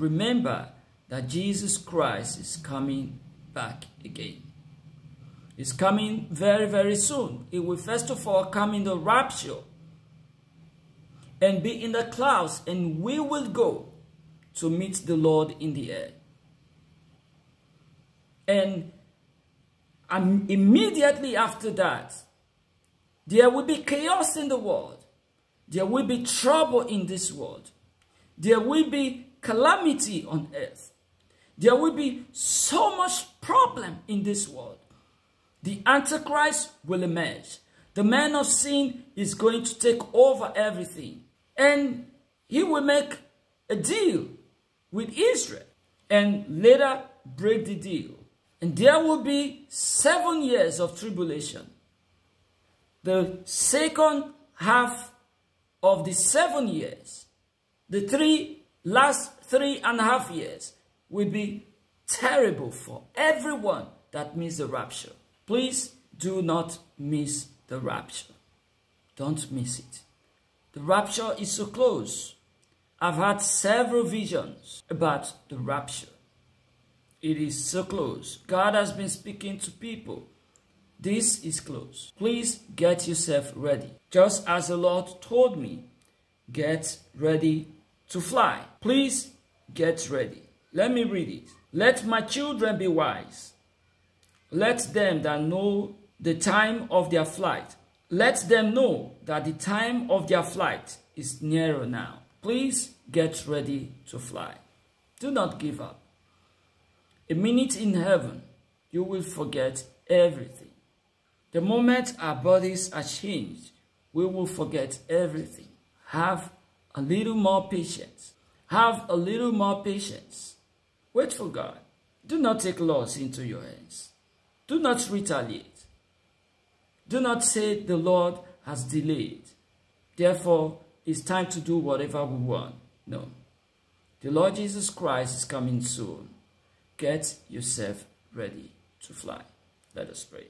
remember that Jesus Christ is coming back again. He's coming very, very soon. He will first of all come in the rapture and be in the clouds, and we will go to meet the Lord in the air. And immediately after that, there will be chaos in the world. There will be trouble in this world. There will be calamity on earth. There will be so much problem in this world. The Antichrist will emerge. The man of sin is going to take over everything. And he will make a deal with Israel and later break the deal. And there will be seven years of tribulation. The second half of the seven years, the three last three and a half years will be terrible for everyone that missed the rapture. Please do not miss the rapture. Don't miss it. The rapture is so close. I've had several visions about the rapture. It is so close. God has been speaking to people. This is close. Please get yourself ready. Just as the Lord told me, get ready to fly. Please get ready. Let me read it. Let my children be wise. Let them that know the time of their flight. Let them know that the time of their flight is nearer now. Please get ready to fly. Do not give up. A minute in heaven, you will forget everything. The moment our bodies are changed, we will forget everything. Have a little more patience. Have a little more patience. Wait for God. Do not take loss into your hands. Do not retaliate. Do not say the Lord has delayed. Therefore, it's time to do whatever we want. No. The Lord Jesus Christ is coming soon. Get yourself ready to fly. Let us pray.